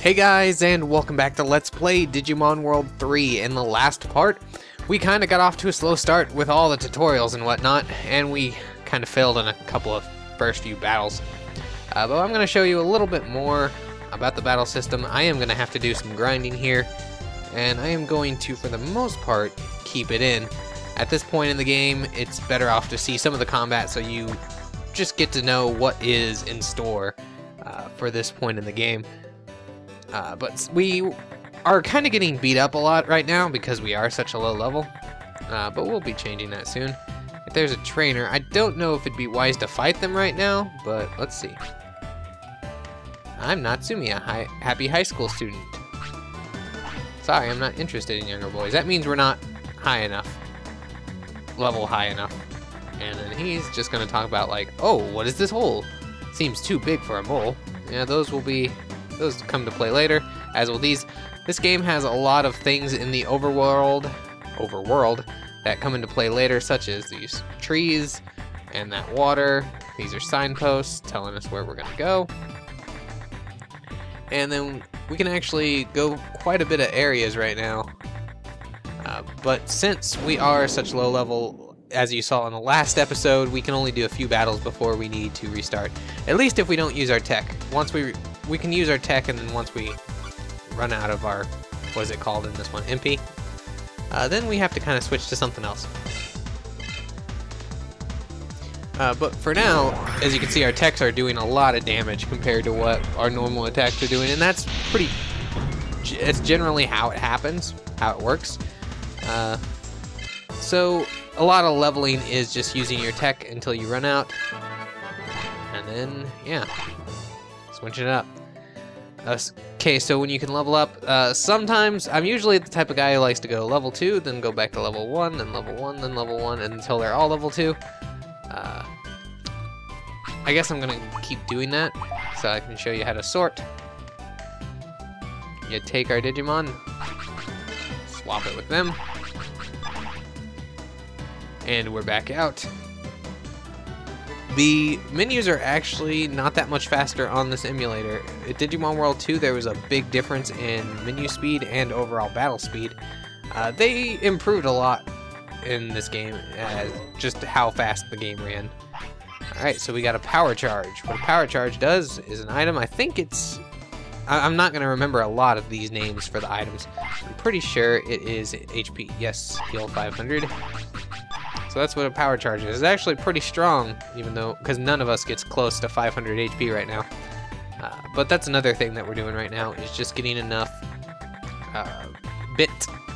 Hey guys, and welcome back to Let's Play Digimon World 3. In the last part, we kind of got off to a slow start with all the tutorials and whatnot, and we kind of failed in a couple of first few battles. Uh, but I'm going to show you a little bit more about the battle system. I am going to have to do some grinding here, and I am going to, for the most part, keep it in. At this point in the game, it's better off to see some of the combat so you just get to know what is in store uh, for this point in the game. Uh, but we are kind of getting beat up a lot right now because we are such a low level. Uh, but we'll be changing that soon. If there's a trainer, I don't know if it'd be wise to fight them right now, but let's see. I'm Natsumi, a high, happy high school student. Sorry, I'm not interested in younger boys. That means we're not high enough. Level high enough. And then he's just going to talk about like, oh, what is this hole? Seems too big for a mole. Yeah, those will be those come to play later, as will these. This game has a lot of things in the overworld, overworld that come into play later, such as these trees and that water. These are signposts telling us where we're going to go. And then we can actually go quite a bit of areas right now. Uh, but since we are such low level, as you saw in the last episode, we can only do a few battles before we need to restart. At least if we don't use our tech. Once we we can use our tech, and then once we run out of our, what is it called in this one, MP, uh, then we have to kind of switch to something else. Uh, but for now, as you can see, our techs are doing a lot of damage compared to what our normal attacks are doing, and that's pretty, it's generally how it happens, how it works. Uh, so a lot of leveling is just using your tech until you run out, and then, yeah, switching it up. Okay, so when you can level up, uh, sometimes I'm usually the type of guy who likes to go level 2, then go back to level 1, then level 1, then level 1, until they're all level 2. Uh, I guess I'm to keep doing that, so I can show you how to sort. You take our Digimon, swap it with them, and we're back out. The menus are actually not that much faster on this emulator. At Digimon World 2, there was a big difference in menu speed and overall battle speed. Uh, they improved a lot in this game, as just how fast the game ran. Alright, so we got a power charge. What a power charge does is an item, I think it's... I I'm not going to remember a lot of these names for the items. I'm pretty sure it is HP. Yes, heal 500. So that's what a power charge is. It's actually pretty strong, even though, because none of us gets close to 500 HP right now. Uh, but that's another thing that we're doing right now, is just getting enough uh, bit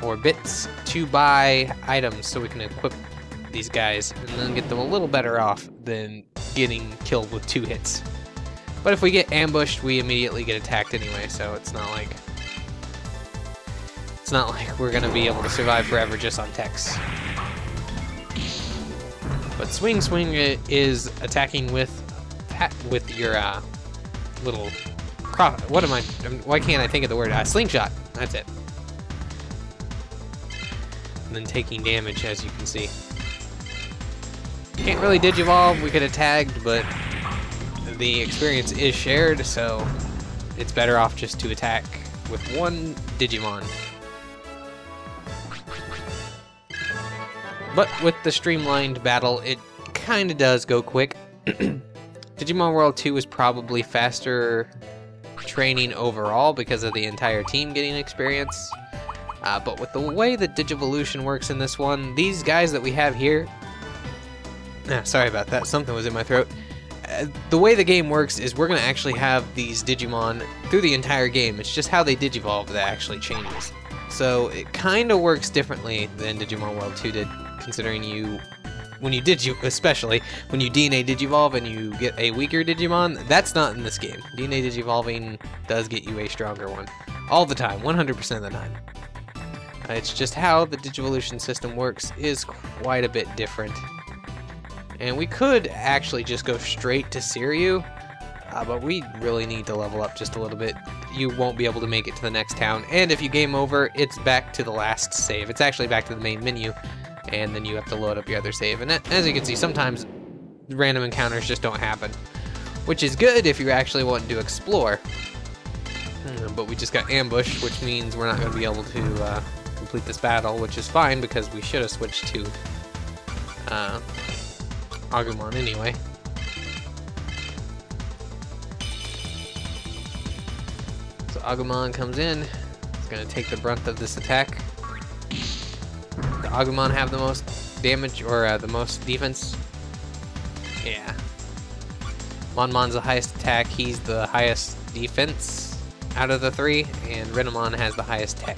or bits to buy items so we can equip these guys and then get them a little better off than getting killed with two hits. But if we get ambushed, we immediately get attacked anyway, so it's not like it's not like we're gonna be able to survive forever just on techs. But swing swing is attacking with with your uh, little cross. What am I? Why can't I think of the word? Uh, slingshot. That's it. And then taking damage, as you can see. Can't really digivolve. We could have tagged, but the experience is shared, so it's better off just to attack with one Digimon. But with the streamlined battle, it kind of does go quick. Digimon World 2 is probably faster training overall because of the entire team getting experience. Uh, but with the way that Digivolution works in this one, these guys that we have here... Ah, sorry about that, something was in my throat. Uh, the way the game works is we're going to actually have these Digimon through the entire game. It's just how they Digivolve that actually changes. So it kind of works differently than Digimon World 2 did considering you when you did you especially when you DNA digivolve and you get a weaker Digimon, that's not in this game. DNA digivolving does get you a stronger one. All the time, 100% of the time. Uh, it's just how the Digivolution system works is quite a bit different. And we could actually just go straight to Seiryu, uh, but we really need to level up just a little bit. You won't be able to make it to the next town, and if you game over, it's back to the last save. It's actually back to the main menu, and then you have to load up your other save. And as you can see, sometimes random encounters just don't happen, which is good if you're actually wanting to explore. Hmm, But we just got ambushed, which means we're not going to be able to uh, complete this battle, which is fine because we should have switched to uh, Agumon anyway. So Agumon comes in. It's going to take the brunt of this attack. Agumon have the most damage or uh, the most defense? Yeah. Monmon's the highest attack. He's the highest defense out of the three, and Renamon has the highest tech.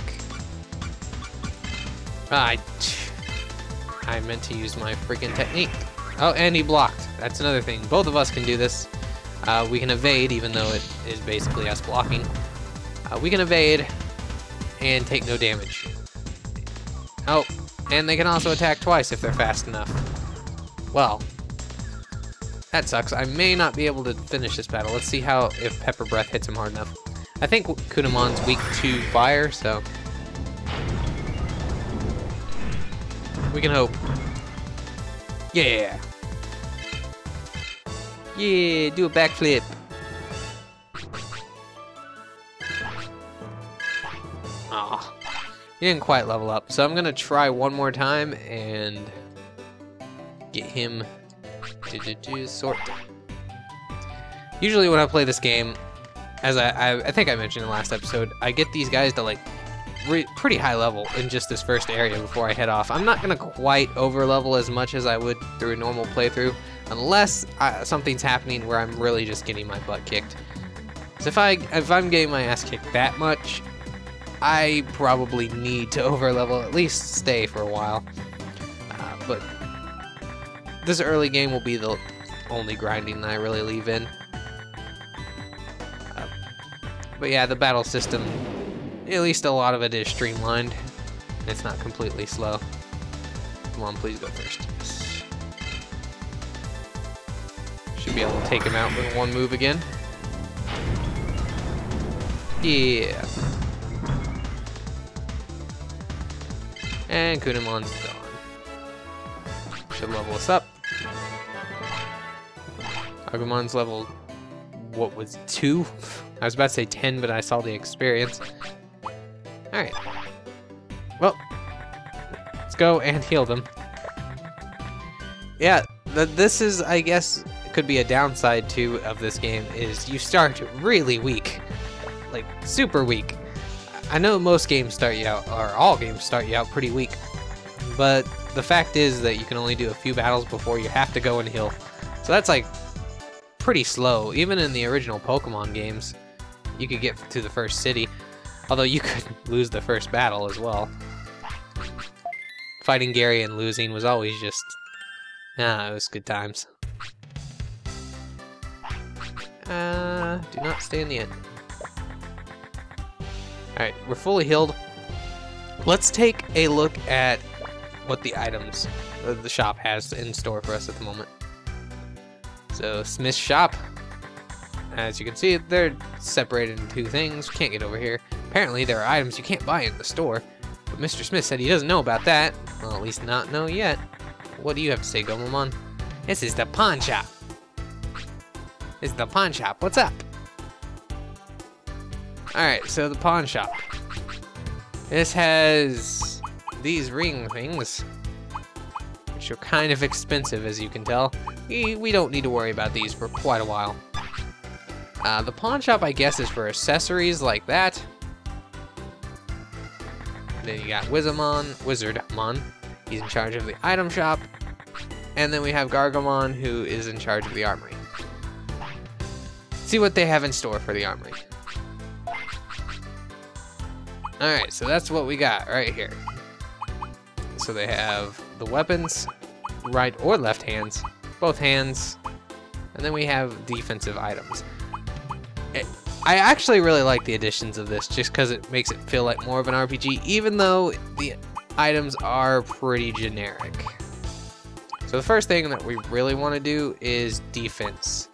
I, I meant to use my freaking technique. Oh, and he blocked. That's another thing. Both of us can do this. Uh, we can evade, even though it is basically us blocking. Uh, we can evade and take no damage. Oh, and they can also attack twice if they're fast enough. Well, that sucks. I may not be able to finish this battle. Let's see how if Pepper Breath hits him hard enough. I think Kunemon's weak to fire, so we can hope. Yeah. Yeah, do a backflip. He didn't quite level up, so I'm gonna try one more time and get him to sort. Usually when I play this game, as I, I, I think I mentioned in the last episode, I get these guys to like re pretty high level in just this first area before I head off. I'm not gonna quite over level as much as I would through a normal playthrough, unless I, something's happening where I'm really just getting my butt kicked. So if I if I'm getting my ass kicked that much, I probably need to overlevel, at least stay for a while. Uh, but this early game will be the only grinding that I really leave in. Uh, but yeah, the battle system, at least a lot of it is streamlined. It's not completely slow. Come on, please go first. Should be able to take him out with one move again. Yeah. And Kunemon's gone. Should level us up. Agumon's level, what was two? I was about to say 10, but I saw the experience. Alright. Well, let's go and heal them. Yeah, th this is, I guess, could be a downside too of this game, is you start really weak. Like, super weak. I know most games start you out, or all games start you out pretty weak, but the fact is that you can only do a few battles before you have to go and heal. So that's like pretty slow. Even in the original Pokemon games, you could get to the first city, although you could lose the first battle as well. Fighting Gary and losing was always just, ah, it was good times. Uh, do not stay in the end. Alright, we're fully healed. Let's take a look at what the items the shop has in store for us at the moment. So, Smith's shop. As you can see, they're separated into two things. Can't get over here. Apparently, there are items you can't buy in the store. But Mr. Smith said he doesn't know about that. Well, at least not know yet. What do you have to say, Gomamon? This is the pawn shop. This is the pawn shop. What's up? Alright, so the pawn shop. This has these ring things, which are kind of expensive as you can tell. We, don't need to worry about these for quite a while. Uh, the pawn shop, I guess, is for accessories like that. Then you got Wizamon, Wizardmon. He's in charge of the item shop. And then we have Gargomon, who is in charge of the armory. See what they have in store for the armory. Alright, so that's what we got right here. So they have the weapons, right or left hands, both hands, and then we have defensive items. It, I actually really like the additions of this just because it makes it feel like more of an RPG, even though the items are pretty generic. So the first thing that we really want to do is defense.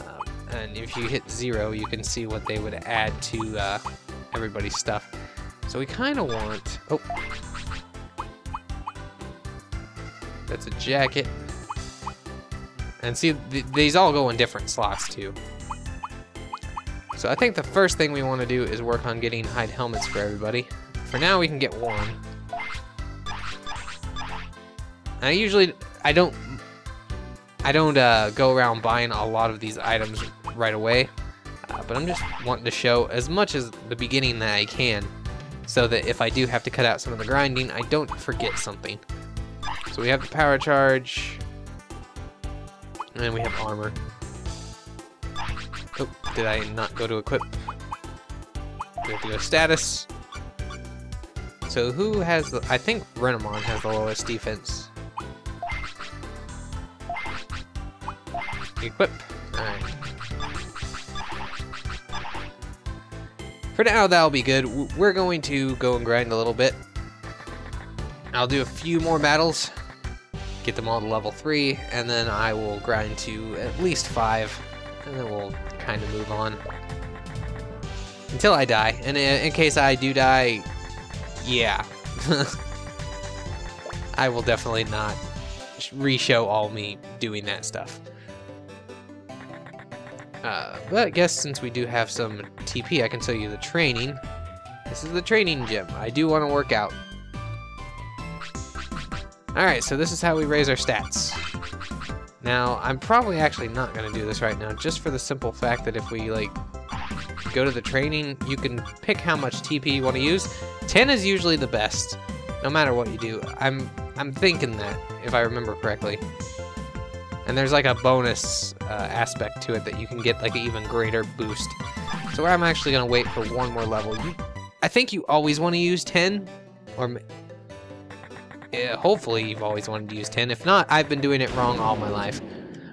Um, and if you hit zero, you can see what they would add to uh, everybody's stuff. So we kind of want... Oh. That's a jacket. And see, th these all go in different slots, too. So I think the first thing we want to do is work on getting hide helmets for everybody. For now, we can get one. I usually, I don't, I don't uh, go around buying a lot of these items right away, uh, but I'm just wanting to show as much as the beginning that I can, so that if I do have to cut out some of the grinding, I don't forget something. So we have the power charge, and we have armor. Oh, did I not go to equip? We have to go status. So who has the, I think Renamon has the lowest defense. Equip. For now, that'll be good. We're going to go and grind a little bit. I'll do a few more battles, get them all to level 3, and then I will grind to at least 5, and then we'll kind of move on. Until I die, and in case I do die, yeah. I will definitely not re-show all me doing that stuff. Uh, but I guess since we do have some TP, I can show you the training. This is the training gym. I do want to work out. Alright, so this is how we raise our stats. Now, I'm probably actually not going to do this right now, just for the simple fact that if we, like, go to the training, you can pick how much TP you want to use. 10 is usually the best, no matter what you do. I'm I'm thinking that, if I remember correctly. And there's like a bonus uh, aspect to it that you can get like an even greater boost. So I'm actually going to wait for one more level. You, I think you always want to use 10, or yeah, hopefully you've always wanted to use 10. If not, I've been doing it wrong all my life.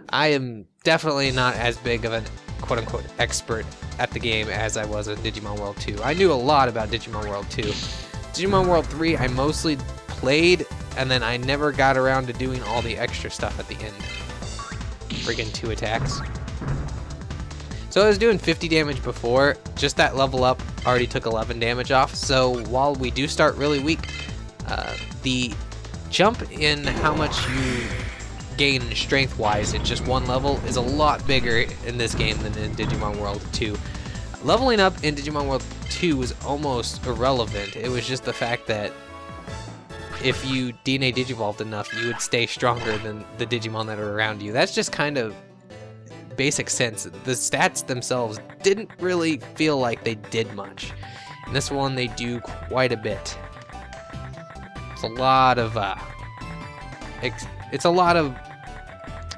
I am definitely not as big of an quote-unquote expert at the game as I was in Digimon World 2. I knew a lot about Digimon World 2. Digimon World 3, I mostly played, and then I never got around to doing all the extra stuff at the end friggin' two attacks. So I was doing 50 damage before, just that level up already took 11 damage off, so while we do start really weak, uh, the jump in how much you gain strength-wise in just one level is a lot bigger in this game than in Digimon World 2. Leveling up in Digimon World 2 was almost irrelevant, it was just the fact that if you DNA Digivolved enough, you would stay stronger than the Digimon that are around you. That's just kind of basic sense. The stats themselves didn't really feel like they did much. In this one, they do quite a bit. It's a lot of, uh, it's a lot of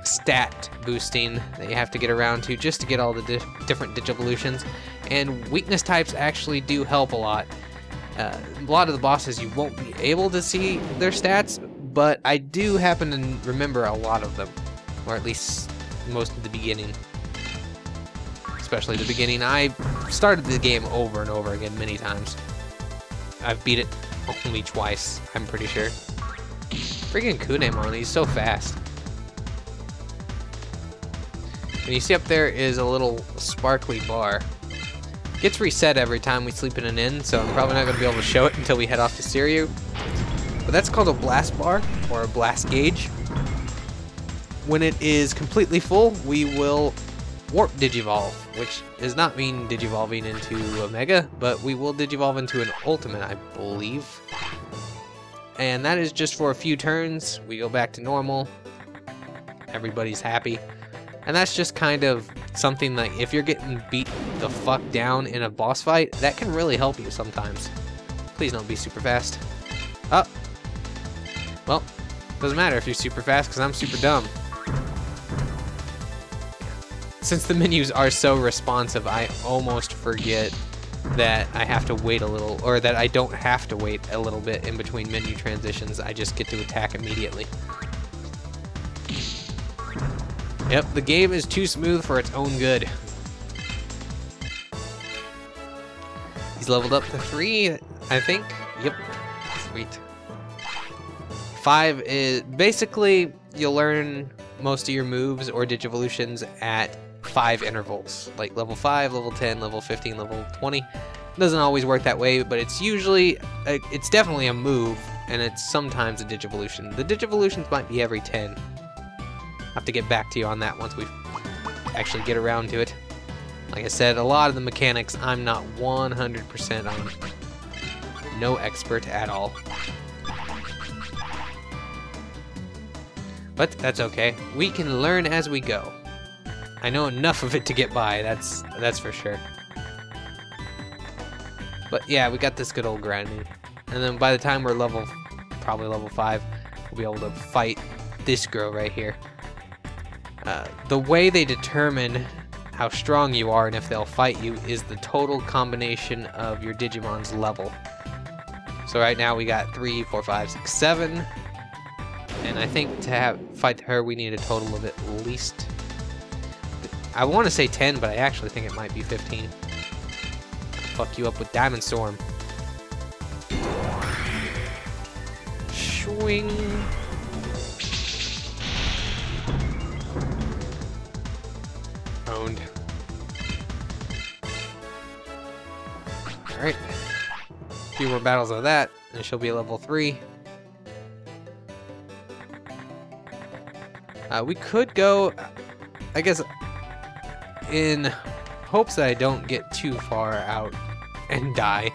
stat boosting that you have to get around to just to get all the di different Digivolutions. And weakness types actually do help a lot. Uh, a lot of the bosses you won't be able to see their stats, but I do happen to remember a lot of them, or at least most of the beginning. Especially the beginning. I started the game over and over again many times. I've beat it only twice, I'm pretty sure. Freaking Kunemon, he's so fast. And you see up there is a little sparkly bar. Gets reset every time we sleep in an inn, so I'm probably not going to be able to show it until we head off to Seiryu. But that's called a blast bar, or a blast gauge. When it is completely full, we will warp digivolve, which does not mean digivolving into a mega, but we will digivolve into an ultimate, I believe. And that is just for a few turns. We go back to normal. Everybody's happy. And that's just kind of something like if you're getting beat the fuck down in a boss fight, that can really help you sometimes. Please don't be super fast. Oh. Well, doesn't matter if you're super fast because I'm super dumb. Since the menus are so responsive, I almost forget that I have to wait a little, or that I don't have to wait a little bit in between menu transitions. I just get to attack immediately. Yep, the game is too smooth for its own good. He's leveled up to three, I think. Yep. Sweet. Five is basically you'll learn most of your moves or digivolutions at five intervals, like level 5, level 10, level 15, level 20. Doesn't always work that way, but it's usually, it's definitely a move, and it's sometimes a digivolution. The digivolutions might be every 10, have to get back to you on that once we actually get around to it. Like I said, a lot of the mechanics I'm not 100% on. No expert at all. But that's okay. We can learn as we go. I know enough of it to get by, that's that's for sure. But yeah, we got this good old grinding. And then by the time we're level, probably level 5, we'll be able to fight this girl right here. Uh, the way they determine how strong you are and if they'll fight you is the total combination of your Digimon's level. So right now we got 3, 4, 5, 6, 7. And I think to have fight her we need a total of at least... I want to say 10, but I actually think it might be 15. Fuck you up with Diamond Storm. Swing. Alright. A few more battles of that, and she'll be level 3. Uh, we could go, I guess, in hopes that I don't get too far out and die.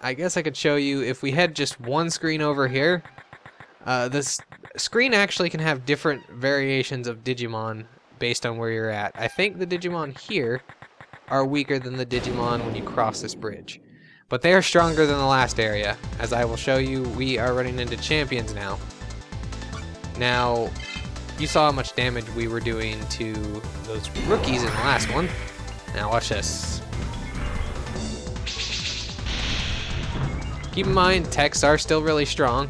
I guess I could show you if we had just one screen over here. Uh, this screen actually can have different variations of Digimon based on where you're at. I think the Digimon here are weaker than the Digimon when you cross this bridge. But they are stronger than the last area. As I will show you, we are running into champions now. Now, you saw how much damage we were doing to those rookies in the last one. Now watch this. Keep in mind, techs are still really strong.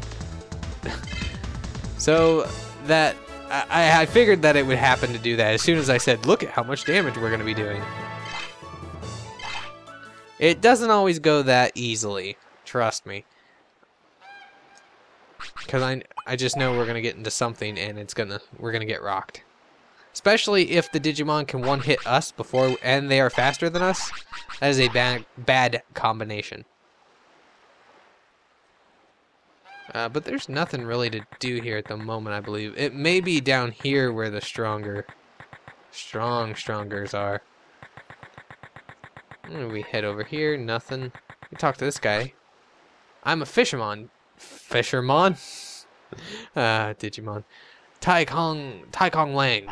so that I, I figured that it would happen to do that as soon as I said, look at how much damage we're going to be doing. It doesn't always go that easily, trust me. Because I, I just know we're going to get into something and it's gonna we're going to get rocked. Especially if the Digimon can one-hit us before and they are faster than us. That is a bad, bad combination. Uh, but there's nothing really to do here at the moment, I believe. It may be down here where the stronger, strong strongers are. We head over here, nothing. We talk to this guy. I'm a fisherman. Fisherman? ah, Digimon. Tai Kong, Tai Kong Lang.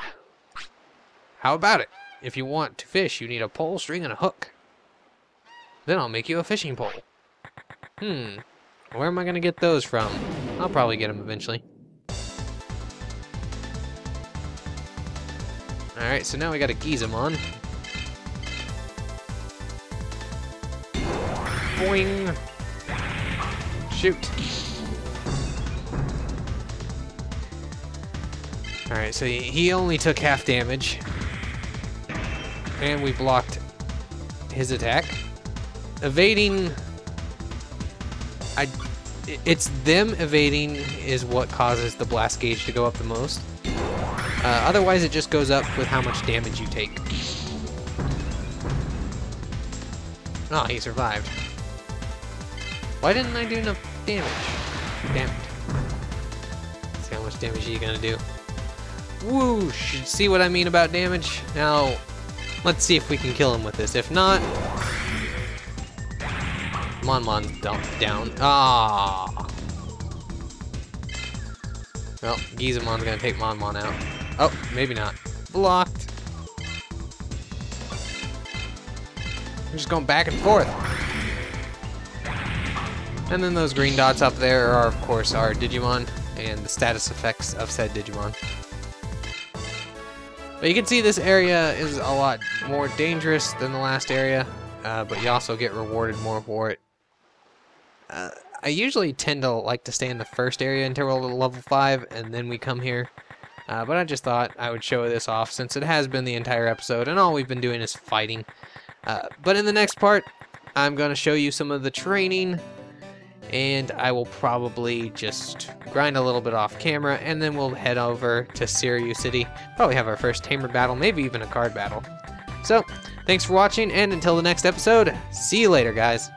How about it? If you want to fish, you need a pole, string, and a hook. Then I'll make you a fishing pole. Hmm. Where am I going to get those from? I'll probably get them eventually. Alright, so now we got a Gizamon. Boing! Shoot! Alright, so he only took half damage. And we blocked his attack. Evading... I... It's them evading is what causes the blast gauge to go up the most. Uh, otherwise, it just goes up with how much damage you take. Oh, he survived. Why didn't I do enough damage? Damn it. Let's see how much damage you gonna do. Whoosh! See what I mean about damage? Now, let's see if we can kill him with this. If not... Monmon's down. Ah. Well, Gizamon's gonna take Mon Mon out. Oh, maybe not. Blocked. I'm just going back and forth. And then those green dots up there are, of course, our Digimon and the status effects of said Digimon. But you can see this area is a lot more dangerous than the last area, uh, but you also get rewarded more for it. Uh, I usually tend to like to stay in the first area until we're level 5, and then we come here. Uh, but I just thought I would show this off since it has been the entire episode, and all we've been doing is fighting. Uh, but in the next part, I'm going to show you some of the training and I will probably just grind a little bit off camera and then we'll head over to Seiryu City. Probably have our first Tamer battle, maybe even a card battle. So, thanks for watching and until the next episode, see you later guys.